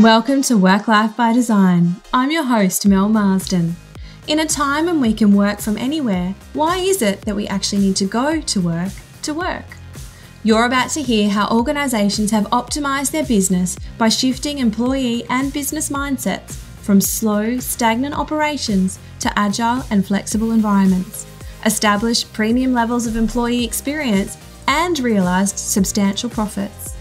Welcome to Work Life by Design. I'm your host, Mel Marsden. In a time when we can work from anywhere, why is it that we actually need to go to work to work? You're about to hear how organisations have optimised their business by shifting employee and business mindsets from slow, stagnant operations to agile and flexible environments, established premium levels of employee experience, and realised substantial profits.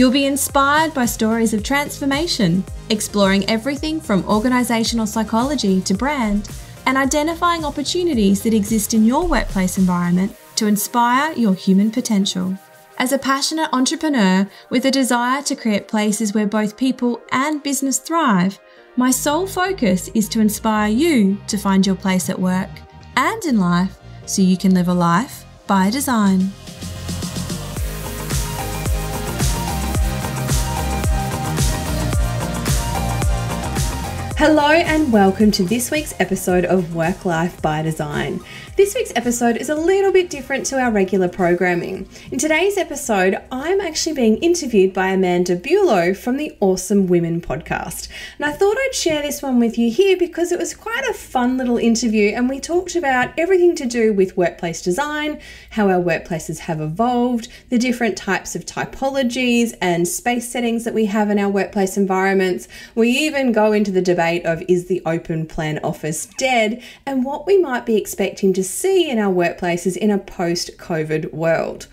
You'll be inspired by stories of transformation, exploring everything from organisational psychology to brand, and identifying opportunities that exist in your workplace environment to inspire your human potential. As a passionate entrepreneur with a desire to create places where both people and business thrive, my sole focus is to inspire you to find your place at work and in life so you can live a life by design. Hello, and welcome to this week's episode of Work Life by Design. This week's episode is a little bit different to our regular programming. In today's episode, I'm actually being interviewed by Amanda Bulow from the Awesome Women podcast. And I thought I'd share this one with you here because it was quite a fun little interview and we talked about everything to do with workplace design, how our workplaces have evolved, the different types of typologies and space settings that we have in our workplace environments. We even go into the debate of is the open plan office dead and what we might be expecting to see in our workplaces in a post COVID world.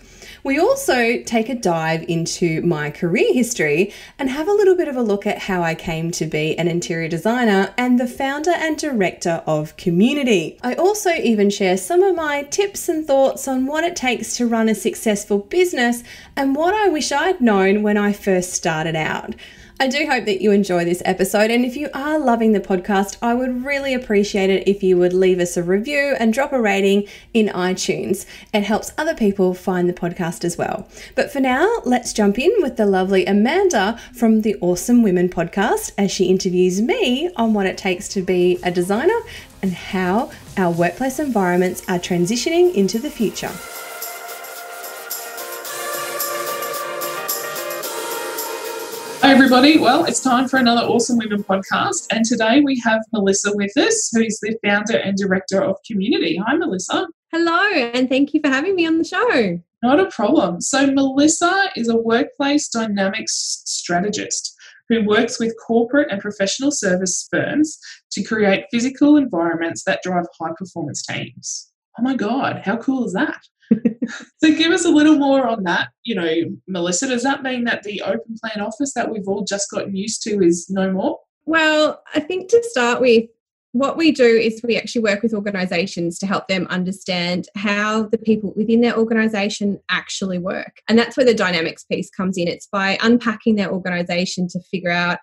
We also take a dive into my career history and have a little bit of a look at how I came to be an interior designer and the founder and director of COMUNiTI. I also even share some of my tips and thoughts on what it takes to run a successful business and what I wish I'd known when I first started out. I do hope that you enjoy this episode. And if you are loving the podcast, I would really appreciate it if you would leave us a review and drop a rating in iTunes. It helps other people find the podcast as well. But for now, let's jump in with the lovely Amanda from the Awesome Women podcast as she interviews me on what it takes to be a designer and how our workplace environments are transitioning into the future. Hi, everybody. Well, it's time for another Awesome Women podcast. And today we have Melissa with us, who's the founder and director of COMUNiTI. Hi, Melissa. Hello, and thank you for having me on the show. Not a problem. So, Melissa is a workplace dynamics strategist who works with corporate and professional service firms to create physical environments that drive high performance teams. Oh my God, how cool is that? So give us a little more on that. You know, Melissa, does that mean that the open plan office that we've all just gotten used to is no more? Well, I think to start with, what we do is we actually work with organizations to help them understand how the people within their organization actually work. And that's where the dynamics piece comes in. It's by unpacking their organization to figure out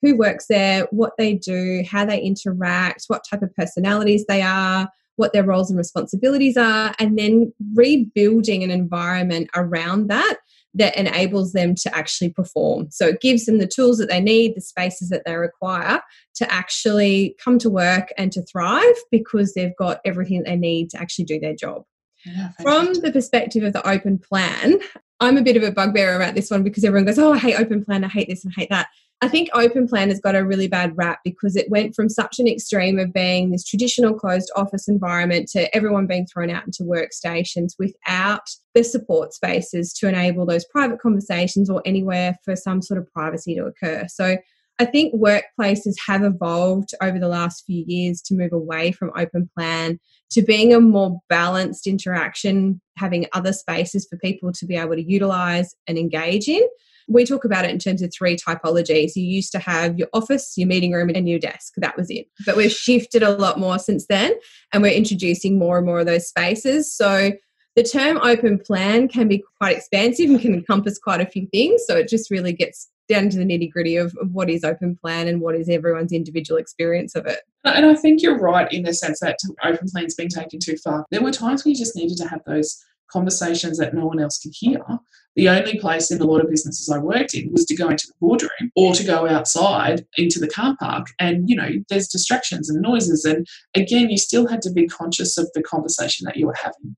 who works there, what they do, how they interact, what type of personalities they are, what their roles and responsibilities are, and then rebuilding an environment around that that enables them to actually perform. So it gives them the tools that they need, the spaces that they require to actually come to work and to thrive because they've got everything they need to actually do their job. Yeah, From the perspective of the open plan, I'm a bit of a bugbear about this one because everyone goes, Oh, I hate open plan, I hate this and I hate that. I think open plan has got a really bad rap because it went from such an extreme of being this traditional closed office environment to everyone being thrown out into workstations without the support spaces to enable those private conversations or anywhere for some sort of privacy to occur. So I think workplaces have evolved over the last few years to move away from open plan to being a more balanced interaction, having other spaces for people to be able to utilize and engage in we talk about it in terms of three typologies. You used to have your office, your meeting room, and your desk. That was it. But we've shifted a lot more since then, and we're introducing more and more of those spaces. So the term open plan can be quite expansive and can encompass quite a few things. So it just really gets down to the nitty gritty of, of, what is open plan and what is everyone's individual experience of it. And I think you're right in the sense that open plan's been taken too far. There were times when you just needed to have those conversations that no one else could hear. The only place in a lot of businesses I worked in was to go into the boardroom or to go outside into the car park. And, you know, there's distractions and noises. And again, you still had to be conscious of the conversation that you were having.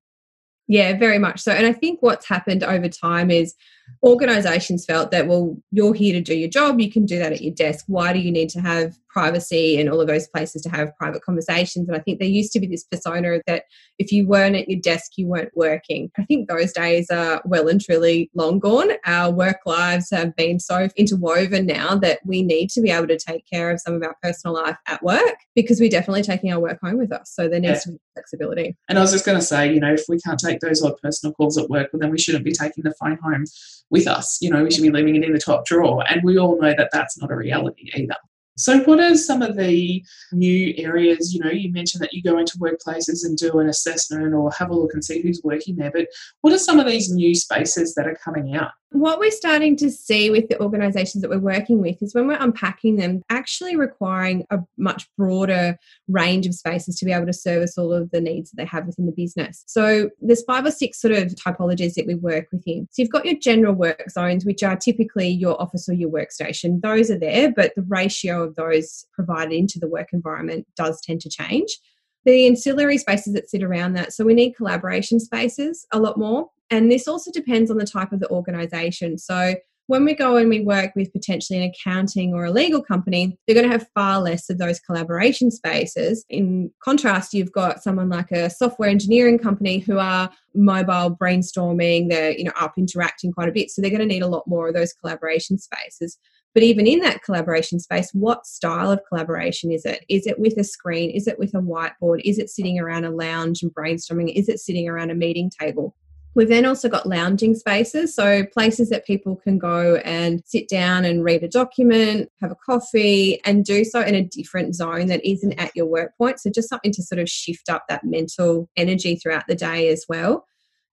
Yeah, very much so. And I think what's happened over time is organizations felt that, well, you're here to do your job, you can do that at your desk. Why do you need to have privacy and all of those places to have private conversations? And I think there used to be this persona that if you weren't at your desk, you weren't working. I think those days are well and truly long gone. Our work lives have been so interwoven now that we need to be able to take care of some of our personal life at work because we're definitely taking our work home with us. So there needs yeah. to be flexibility. And I was just going to say, you know, if we can't take those odd personal calls at work, well, then we shouldn't be taking the phone home with us. You know, we should be leaving it in the top drawer. And we all know that that's not a reality either. So, what are some of the new areas? You know, you mentioned that you go into workplaces and do an assessment or have a look and see who's working there, but what are some of these new spaces that are coming out? What we're starting to see with the organisations that we're working with is when we're unpacking them, actually requiring a much broader range of spaces to be able to service all of the needs that they have within the business. So there's five or six sort of typologies that we work within. So you've got your general work zones, which are typically your office or your workstation. Those are there, but the ratio of those provided into the work environment does tend to change the ancillary spaces that sit around that. So we need collaboration spaces a lot more. And this also depends on the type of the organization. So when we go and we work with potentially an accounting or a legal company, they're going to have far less of those collaboration spaces. In contrast, you've got someone like a software engineering company who are mobile brainstorming, they're you know up interacting quite a bit. So they're going to need a lot more of those collaboration spaces. But even in that collaboration space, what style of collaboration is it? Is it with a screen? Is it with a whiteboard? Is it sitting around a lounge and brainstorming? Is it sitting around a meeting table? We've then also got lounging spaces, so places that people can go and sit down and read a document, have a coffee, and do so in a different zone that isn't at your work point. So, just something to sort of shift up that mental energy throughout the day as well.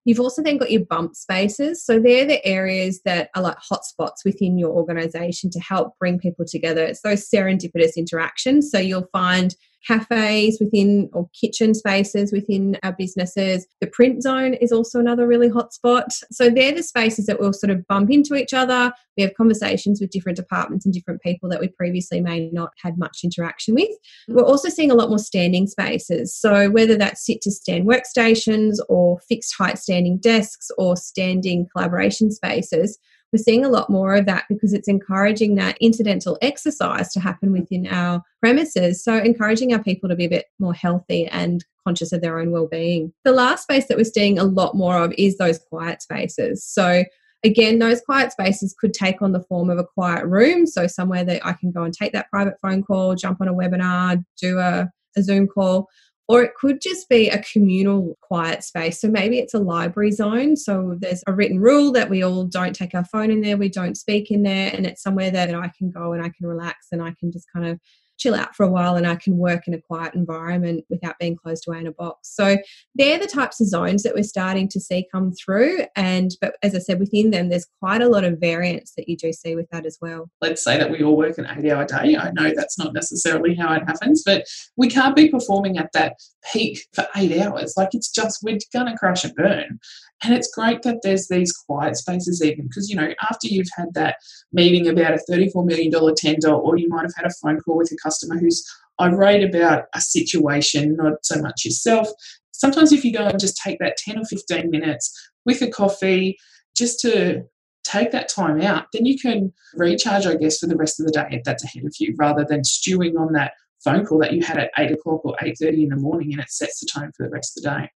You've also then got your bump spaces. So they're the areas that are like hotspots within your organization to help bring people together. It's those serendipitous interactions. So you'll find cafes within or kitchen spaces within our businesses. The print zone is also another really hot spot. So they're the spaces that will sort of bump into each other. We have conversations with different departments and different people that we previously may not had much interaction with. Mm. We're also seeing a lot more standing spaces. So whether that's sit to stand workstations or fixed height standing desks or standing collaboration spaces, we're seeing a lot more of that because it's encouraging that incidental exercise to happen within our premises. So, encouraging our people to be a bit more healthy and conscious of their own well-being. The last space that we're seeing a lot more of is those quiet spaces. So, again, those quiet spaces could take on the form of a quiet room. So, somewhere that I can go and take that private phone call, jump on a webinar, do a, a Zoom call, or it could just be a communal quiet space. So maybe it's a library zone. So there's a written rule that we all don't take our phone in there, we don't speak in there, and it's somewhere that I can go and I can relax and I can just kind of chill out for a while and I can work in a quiet environment without being closed away in a box. So they're the types of zones that we're starting to see come through. And but as I said, within them, there's quite a lot of variance that you do see with that as well. Let's say that we all work an eight hour day. I know that's not necessarily how it happens, but we can't be performing at that peak for eight hours. Like it's just we're gonna crash and burn. And it's great that there's these quiet spaces, even because, you know, after you've had that meeting about a $34 million tender, or you might have had a phone call with a customer who's irate about a situation, not so much yourself. Sometimes, if you go and just take that 10 or 15 minutes with a coffee, just to take that time out, then you can recharge, I guess, for the rest of the day if that's ahead of you, rather than stewing on that phone call that you had at 8 o'clock or 8.30 in the morning and it sets the tone for the rest of the day.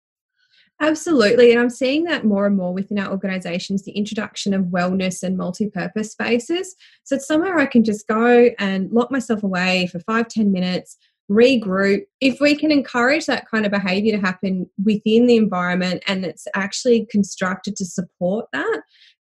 Absolutely. And I'm seeing that more and more within our organizations the introduction of wellness and multi purpose spaces. So it's somewhere I can just go and lock myself away for five ten minutes, regroup. If we can encourage that kind of behavior to happen within the environment and it's actually constructed to support that,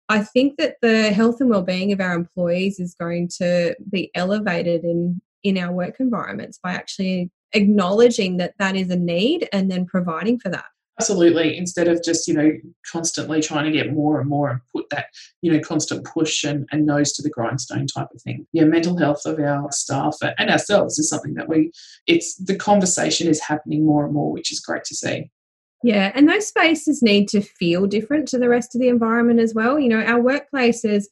I think that the health and well-being of our employees is going to be elevated in in our work environments by actually acknowledging that that is a need and then providing for that. Absolutely. Instead of just, you know, constantly trying to get more and more and put that, you know, constant push and, and nose to the grindstone type of thing. Yeah, mental health of our staff and ourselves is something that we, it's the conversation is happening more and more, which is great to see. Yeah, and those spaces need to feel different to the rest of the environment as well. You know, our workplaces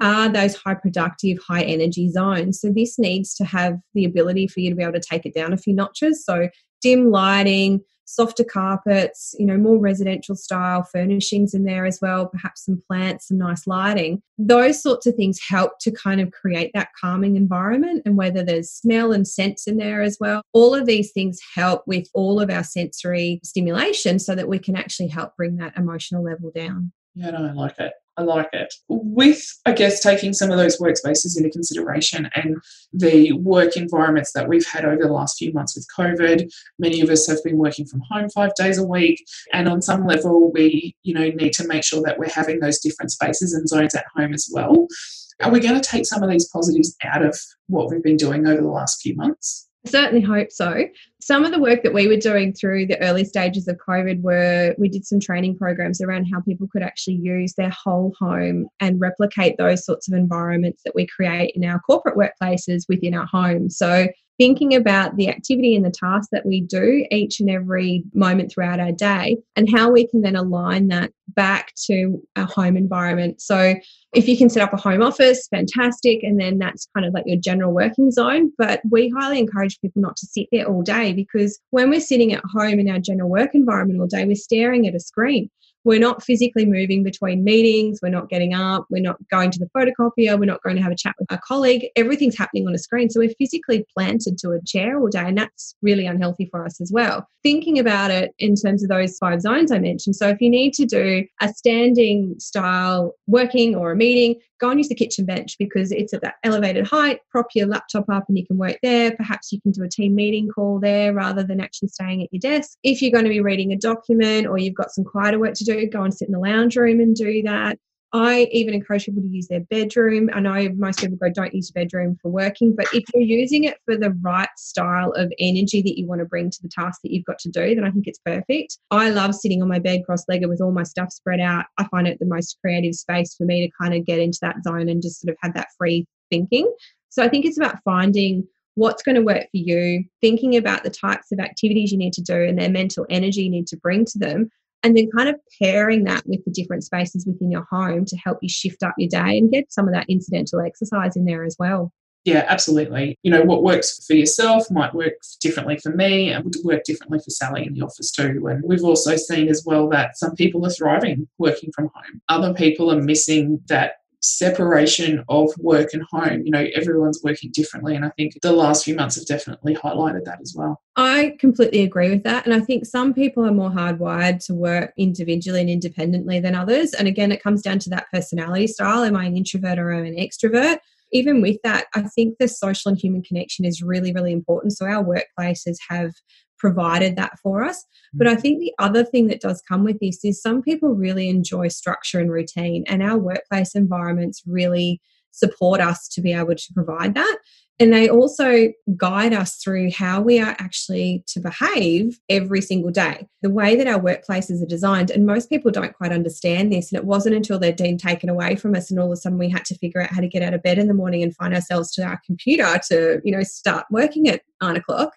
are those high productive, high energy zones. So this needs to have the ability for you to be able to take it down a few notches. So dim lighting, softer carpets, you know, more residential style furnishings in there as well, perhaps some plants, some nice lighting. Those sorts of things help to kind of create that calming environment and whether there's smell and scents in there as well. All of these things help with all of our sensory stimulation so that we can actually help bring that emotional level down. Yeah, no, I like it. I like it. With, I guess, taking some of those workspaces into consideration and the work environments that we've had over the last few months with COVID, many of us have been working from home five days a week. And on some level, we, you know, need to make sure that we're having those different spaces and zones at home as well. Are we going to take some of these positives out of what we've been doing over the last few months? Certainly hope so. Some of the work that we were doing through the early stages of COVID were we did some training programs around how people could actually use their whole home and replicate those sorts of environments that we create in our corporate workplaces within our home. So thinking about the activity and the task that we do each and every moment throughout our day and how we can then align that back to our home environment. So, if you can set up a home office, fantastic, and then that's kind of like your general working zone. But we highly encourage people not to sit there all day because when we're sitting at home in our general work environment all day, we're staring at a screen we're not physically moving between meetings, we're not getting up, we're not going to the photocopier, we're not going to have a chat with a colleague. Everything's happening on a screen. So we're physically planted to a chair all day, and that's really unhealthy for us as well. Thinking about it in terms of those five zones I mentioned. So if you need to do a standing style working or a meeting, go and use the kitchen bench because it's at that elevated height. Prop your laptop up and you can work there. Perhaps you can do a team meeting call there rather than actually staying at your desk. If you're going to be reading a document or you've got some quieter work to do, go and sit in the lounge room and do that. I even encourage people to use their bedroom. I know most people go, don't use your bedroom for working, but if you're using it for the right style of energy that you want to bring to the task that you've got to do, then I think it's perfect. I love sitting on my bed cross legged with all my stuff spread out. I find it the most creative space for me to kind of get into that zone and just sort of have that free thinking. So I think it's about finding what's going to work for you, thinking about the types of activities you need to do and their mental energy you need to bring to them, and then kind of pairing that with the different spaces within your home to help you shift up your day and get some of that incidental exercise in there as well. Yeah, absolutely. You know, what works for yourself might work differently for me and would work differently for Sally in the office too. And we've also seen as well that some people are thriving working from home. Other people are missing that separation of work and home. You know, everyone's working differently. And I think the last few months have definitely highlighted that as well. I completely agree with that. And I think some people are more hardwired to work individually and independently than others. And again, it comes down to that personality style. Am I an introvert or am I an extrovert? Even with that, I think the social and human connection is really, really important. So our workplaces have provided that for us. Hmm. But I think the other thing that does come with this is some people really enjoy structure and routine, and our workplace environments really support us to be able to provide that. And they also guide us through how we are actually to behave every single day. The way that our workplaces are designed, and most people don't quite understand this. And it wasn't until they'd been taken away from us, and all of a sudden we had to figure out how to get out of bed in the morning and find ourselves to our computer to, you know, start working at nine o'clock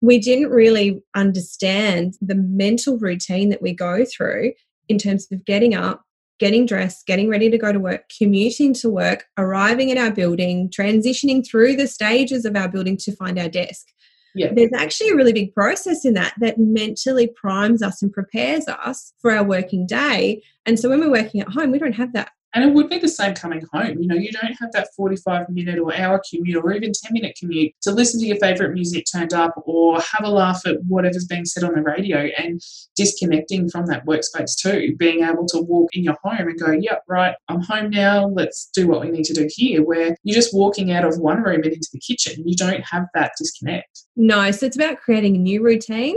we didn't really understand the mental routine that we go through in terms of getting up, getting dressed, getting ready to go to work, commuting to work, arriving at our building, transitioning through the stages of our building to find our desk. Yeah. There's actually a really big process in that that mentally primes us and prepares us for our working day. And so when we're working at home, we don't have that and it would be the same coming home. You know, you don't have that 45 minute or hour commute or even 10 minute commute to listen to your favourite music turned up or have a laugh at whatever's being said on the radio and disconnecting from that workspace too. Being able to walk in your home and go, yep, right, I'm home now. Let's do what we need to do here. Where you're just walking out of one room and into the kitchen. You don't have that disconnect. No, so it's about creating a new routine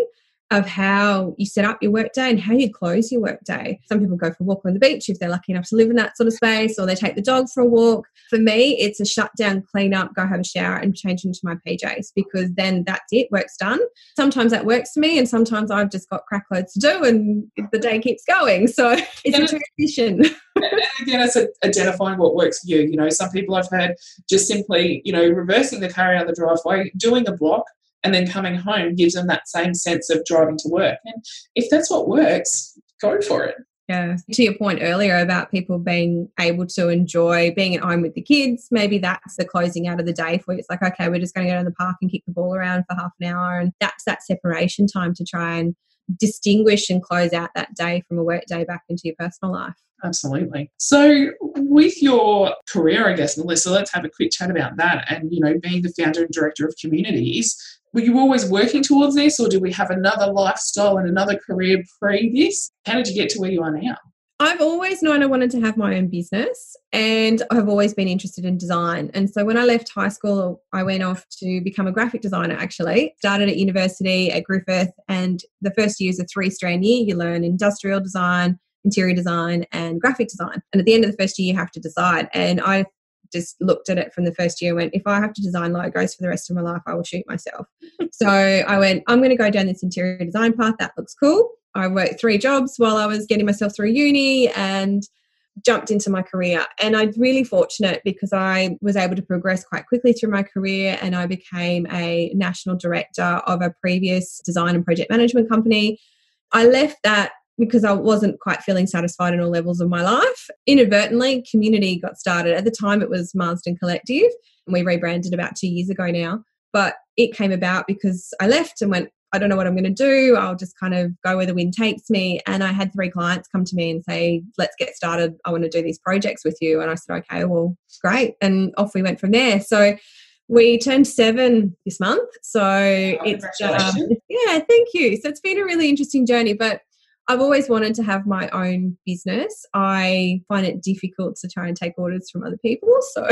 of how you set up your workday and how you close your workday. Some people go for a walk on the beach if they're lucky enough to live in that sort of space, or they take the dog for a walk. For me, it's a shut down, clean up, go have a shower, and change into my PJs because then that's it, work's done. Sometimes that works for me, and sometimes I've just got crack loads to do, and the day keeps going. So it's and a transition. and again, it's identifying what works for you. You know, some people I've heard just simply, you know, reversing the car out of the driveway, doing a block, and then coming home gives them that same sense of driving to work. And if that's what works, go for it. Yeah. To your point earlier about people being able to enjoy being at home with the kids, maybe that's the closing out of the day for you. It's like, okay, we're just going to go to the park and kick the ball around for half an hour. And that's that separation time to try and distinguish and close out that day from a work day back into your personal life. Absolutely. So, with your career, I guess, Melissa, let's have a quick chat about that. And, you know, being the founder and director of COMUNiTI's, were you always working towards this, or do we have another lifestyle and another career pre this? How did you get to where you are now? I've always known I wanted to have my own business and I've always been interested in design. And so when I left high school, I went off to become a graphic designer actually. Started at university at Griffith, and the first year is a three strand year. You learn industrial design, interior design, and graphic design. And at the end of the first year, you have to decide. And I just looked at it from the first year and went, if I have to design logos for the rest of my life, I will shoot myself. so I went, I'm going to go down this interior design path. That looks cool. I worked three jobs while I was getting myself through uni and jumped into my career. And I'm really fortunate because I was able to progress quite quickly through my career and I became a national director of a previous design and project management company. I left that because I wasn't quite feeling satisfied in all levels of my life. Inadvertently, COMUNiTI got started. At the time, it was Marsden Collective, and we rebranded about two years ago now. But it came about because I left and went, I don't know what I'm going to do. I'll just kind of go where the wind takes me. And I had three clients come to me and say, let's get started. I want to do these projects with you. And I said, okay, well, great. And off we went from there. So we turned seven this month. So oh, it's, um, yeah, thank you. So it's been a really interesting journey. But I've always wanted to have my own business. I find it difficult to try and take orders from other people. So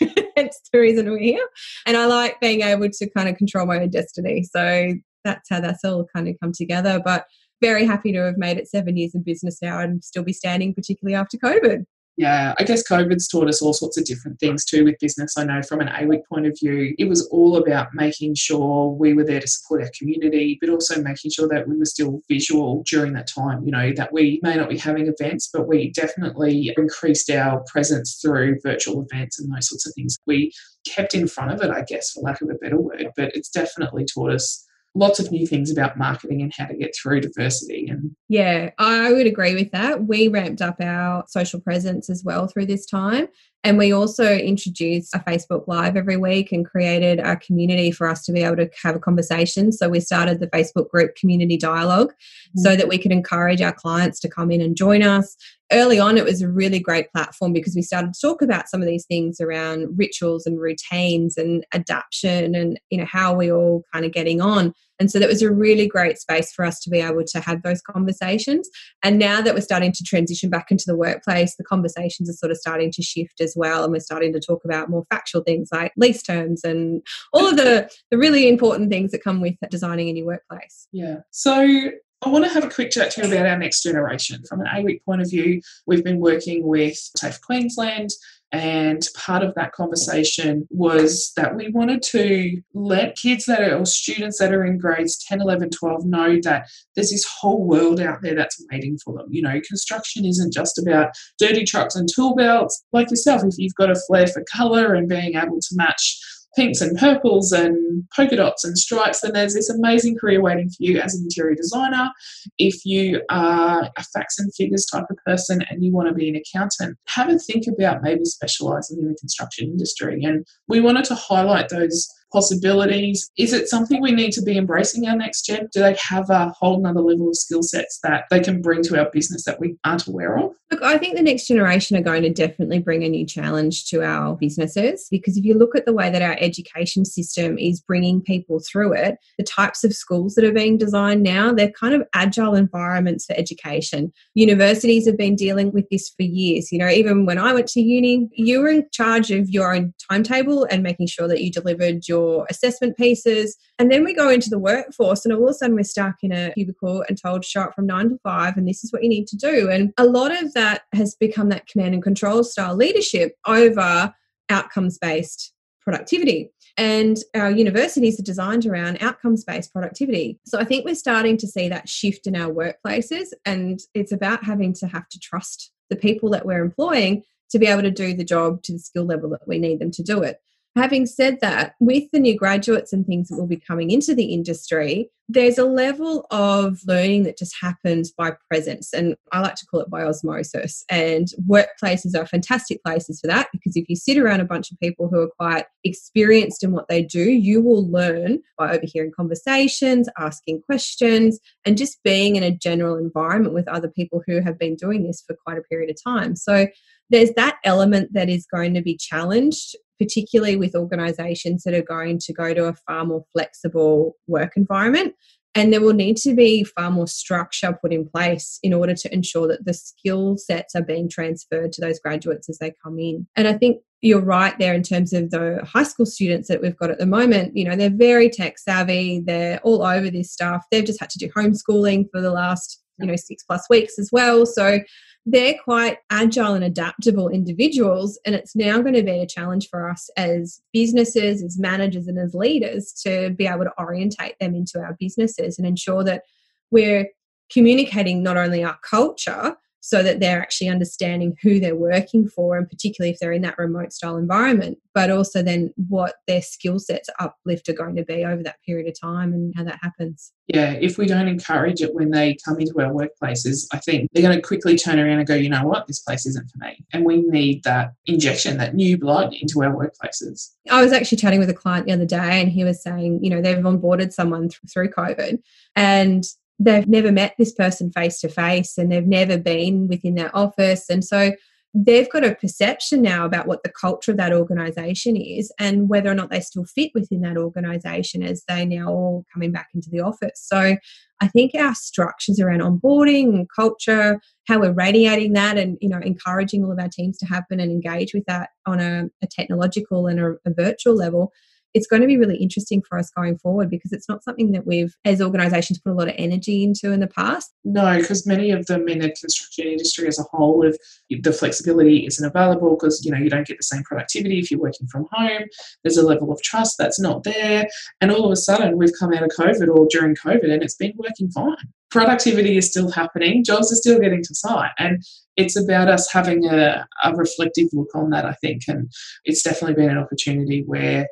that's the reason we're here. And I like being able to kind of control my own destiny. So that's how that's all kind of come together. But very happy to have made it seven years in business now and still be standing, particularly after COVID yeah, I guess COVID's taught us all sorts of different things too with business. I know from an AWIC point of view, it was all about making sure we were there to support our community, but also making sure that we were still visual during that time. You know, that we may not be having events, but we definitely increased our presence through virtual events and those sorts of things. We kept in front of it, I guess, for lack of a better word, but it's definitely taught us lots of new things about marketing and how to get through diversity and yeah i would agree with that. We ramped up our social presence as well through this time and we also introduced a Facebook Live every week and created a community for us to be able to have a conversation. So we started the Facebook group COMUNiTI Dialogue mm-hmm. so that we could encourage our clients to come in and join us. Early on, it was a really great platform because we started to talk about some of these things around rituals and routines and adaptation and you know how we all kind of getting on. And so that was a really great space for us to be able to have those conversations. And now that we're starting to transition back into the workplace, the conversations are sort of starting to shift as well. And we're starting to talk about more factual things like lease terms and all of the, the really important things that come with designing a new workplace. Yeah. So I want to have a quick chat to you about our next generation. From an AWIC point of view, we've been working with TAFE Queensland and part of that conversation was that we wanted to let kids that are, or students that are in grades 10, 11, 12 know that there's this whole world out there that's waiting for them. You know, construction isn't just about dirty trucks and tool belts. Like yourself, if you've got a flair for colour and being able to match pinks and purples and polka dots and stripes, then there's this amazing career waiting for you as an interior designer. If you are a facts and figures type of person and you want to be an accountant, have a think about maybe specializing in the construction industry. And we wanted to highlight those possibilities? Is it something we need to be embracing our next gen? Do they have a whole nother level of skill sets that they can bring to our business that we aren't aware of? Look, I think the next generation are going to definitely bring a new challenge to our businesses because if you look at the way that our education system is bringing people through it, the types of schools that are being designed now, they're kind of agile environments for education. Universities have been dealing with this for years. You know, even when I went to uni, you were in charge of your own timetable and making sure that you delivered your assessment pieces. And then we go into the workforce, and all of a sudden we're stuck in a cubicle and told to show up from nine to five, and this is what you need to do. And a lot of that has become that command and control style leadership over outcomes based productivity. And our universities are designed around outcomes based productivity. So I think we're starting to see that shift in our workplaces. And it's about having to have to trust the people that we're employing to be able to do the job to the skill level that we need them to do it. Having said that, with the new graduates and things that will be coming into the industry, there's a level of learning that just happens by presence. And I like to call it by osmosis. And workplaces are fantastic places for that because if you sit around a bunch of people who are quite experienced in what they do, you will learn by overhearing conversations, asking questions, and just being in a general environment with other people who have been doing this for quite a period of time. So there's that element that is going to be challenged particularly with organizations that are going to go to a far more flexible work environment. And there will need to be far more structure put in place in order to ensure that the skill sets are being transferred to those graduates as they come in. And I think you're right there in terms of the high school students that we've got at the moment. You know, they're very tech savvy, they're all over this stuff. They've just had to do homeschooling for the last, you know, six plus weeks as well. So they're quite agile and adaptable individuals. And it's now going to be a challenge for us as businesses, as managers, and as leaders to be able to orientate them into our businesses and ensure that we're communicating not only our culture, so that they're actually understanding who they're working for, and particularly if they're in that remote style environment, but also then what their skill sets uplift are going to be over that period of time and how that happens. Yeah, if we don't encourage it when they come into our workplaces, I think they're going to quickly turn around and go, you know what, this place isn't for me. And we need that injection, that new blood into our workplaces. I was actually chatting with a client the other day, and he was saying, you know, they've onboarded someone through COVID and they've never met this person face to face and they've never been within their office. And so they've got a perception now about what the culture of that organization is and whether or not they still fit within that organization as they now all coming back into the office. So I think our structures around onboarding and culture, how we're radiating that and you know encouraging all of our teams to happen and engage with that on a, a technological and a, a virtual level it's going to be really interesting for us going forward because it's not something that we've, as organisations, put a lot of energy into in the past. No, because many of them in the construction industry as a whole, if the flexibility isn't available because you know you don't get the same productivity if you're working from home. There's a level of trust that's not there, and all of a sudden we've come out of COVID or during COVID, and it's been working fine. Productivity is still happening, jobs are still getting to site, and it's about us having a, a reflective look on that. I think, and it's definitely been an opportunity where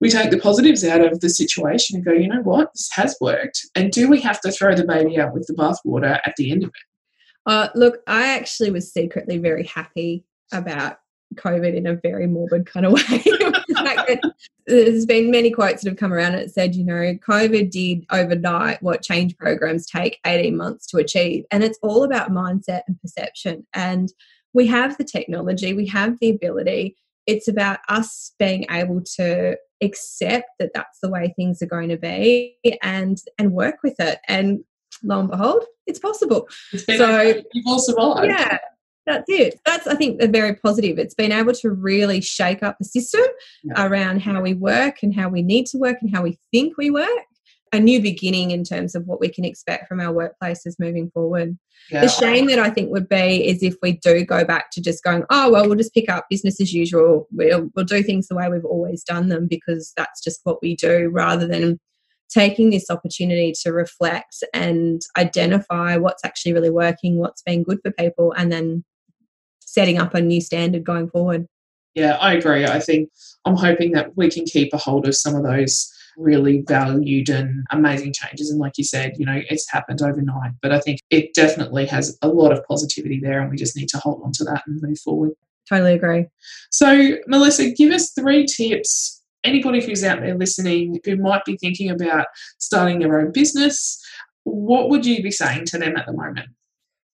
we take the positives out of the situation and go, you know what, this has worked. And do we have to throw the baby out with the bathwater at the end of it? Uh, look, I actually was secretly very happy about COVID in a very morbid kind of way. There's been many quotes that have come around and said, you know, COVID did overnight what change programs take 18 months to achieve. And it's all about mindset and perception. And we have the technology, we have the ability. It's about us being able to accept that that's the way things are going to be and and work with it. And lo and behold it's possible. So you've all survived yeah that's it. That's i think a very positive. It's been able to really shake up the system yeah. around how we work and how we need to work and how we think we work a new beginning in terms of what we can expect from our workplaces moving forward. Yeah. The shame that I think would be is if we do go back to just going, oh well, we'll just pick up business as usual. We'll we'll do things the way we've always done them because that's just what we do, rather than taking this opportunity to reflect and identify what's actually really working, what's been good for people, and then setting up a new standard going forward. Yeah, I agree. I think I'm hoping that we can keep a hold of some of those really valued and amazing changes. And like you said, you know, it's happened overnight, but I think it definitely has a lot of positivity there, and we just need to hold on to that and move forward. Totally agree. So, Melissa, give us three tips. Anybody who's out there listening who might be thinking about starting their own business, what would you be saying to them at the moment?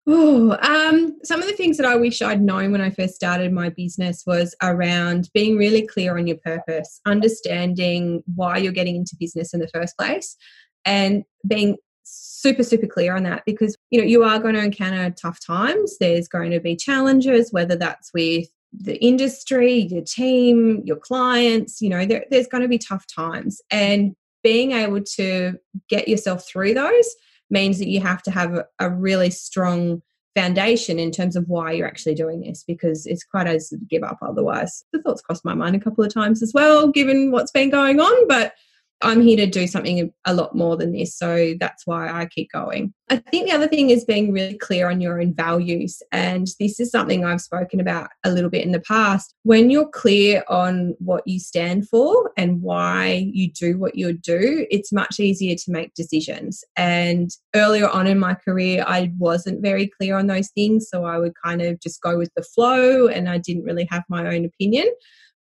Oh, um, some of the things that I wish I'd known when I first started my business was around being really clear on your purpose, understanding why you're getting into business in the first place, and being super super clear on that because you know you are going to encounter tough times. There's going to be challenges whether that's with the industry your team your clients you know there, there's going to be tough times. And being able to get yourself through those means that you have to have a, really strong foundation in terms of why you're actually doing this because it's quite easy to give up otherwise. The thoughts crossed my mind a couple of times as well, given what's been going on, but I'm here to do something a lot more than this. So that's why I keep going. I think the other thing is being really clear on your own values. And this is something I've spoken about a little bit in the past. When you're clear on what you stand for and why you do what you do, it's much easier to make decisions. And earlier on in my career, I wasn't very clear on those things. So I would kind of just go with the flow and I didn't really have my own opinion.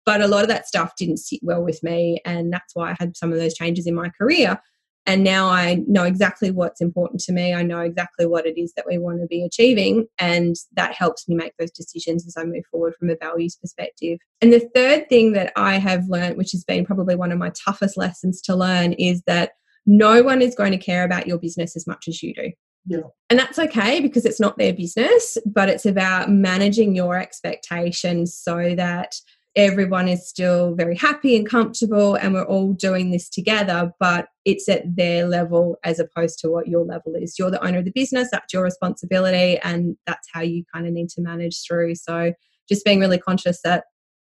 But a lot of that stuff didn't sit well with me. And that's why I had some of those changes in my career. And now I know exactly what's important to me. I know exactly what it is that we want to be achieving. And that helps me make those decisions as I move forward from a values perspective. And the third thing that I have learned, which has been probably one of my toughest lessons to learn, is that no one is going to care about your business as much as you do. Yeah. And that's okay because it's not their business, but it's about managing your expectations so that everyone is still very happy and comfortable and we're all doing this together but it's at their level as opposed to what your level is. You're the owner of the business that's your responsibility and that's how you kind of need to manage through. So just being really conscious that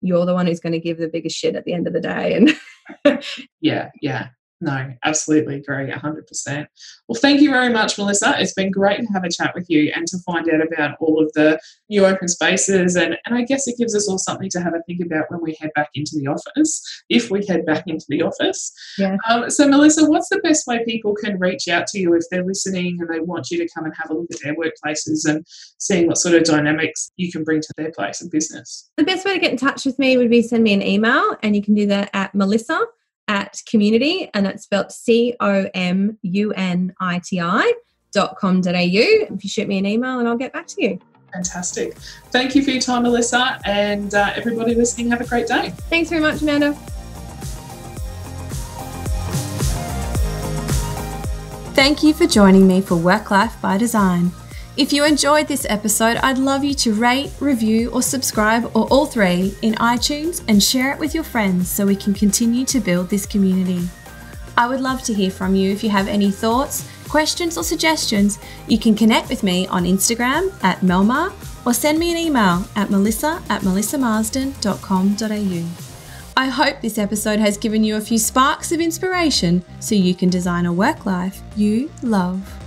you're the one who's going to give the biggest shit at the end of the day and yeah yeah no, absolutely agree, 100%. Well, thank you very much, Melissa. It's been great to have a chat with you and to find out about all of the new open spaces. And, and I guess it gives us all something to have a think about when we head back into the office, if we head back into the office. Yeah. Um, so, Melissa, what's the best way people can reach out to you if they're listening and they want you to come and have a look at their workplaces and seeing what sort of dynamics you can bring to their place of business? The best way to get in touch with me would be send me an email, and you can do that at melissa at COMUNiTI, and that's spelled C O M U N I T I dot com dot au. If you shoot me an email, and I'll get back to you. Fantastic. Thank you for your time, Melissa, and uh, everybody listening, have a great day. Thanks very much, Amanda. Thank you for joining me for Work Life by Design. If you enjoyed this episode, I'd love you to rate, review, or subscribe, or all three, in iTunes and share it with your friends so we can continue to build this community. I would love to hear from you if you have any thoughts, questions, or suggestions. You can connect with me on Instagram at Melmar or send me an email at melissa at melissamarsden.com.au. I hope this episode has given you a few sparks of inspiration so you can design a work life you love.